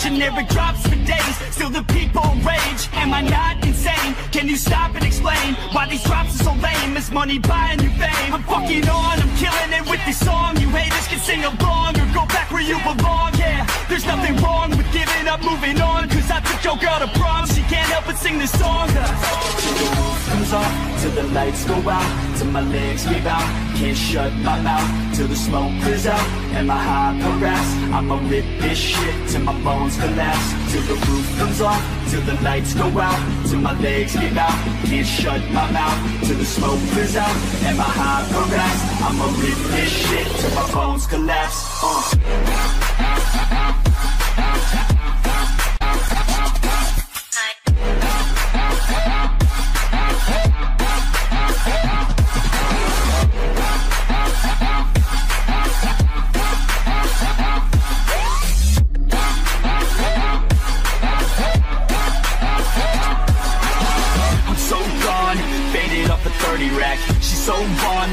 generic drops for days Still the people rage Am I not insane? Can you stop and explain Why these drops are so lame? Is money buying you fame? I'm fucking on, I'm killing it with this song You haters can sing along Or go back where you belong Yeah, there's nothing wrong with giving up, moving on Cause I took your girl to prom. She can't help but sing this song. Till the roof comes off Till the lights go out Till my legs give out. Can't shut my mouth Till the smoke clears out. And my high harass. I'ma rip this shit Till my bones collapse. Till the roof comes off Till the lights go out Till my legs give out. Can't shut my mouth Till the smoke clears out. And my high harass. I'ma rip this shit Till my bones collapse. Uh.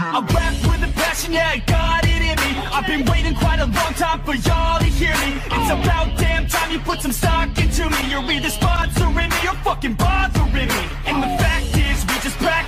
I rap with a passion, yeah, I got it in me. I've been waiting quite a long time for y'all to hear me. It's about damn time you put some stock into me. You're either sponsoring me or fucking bothering me. And the fact is, we just practice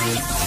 Hello,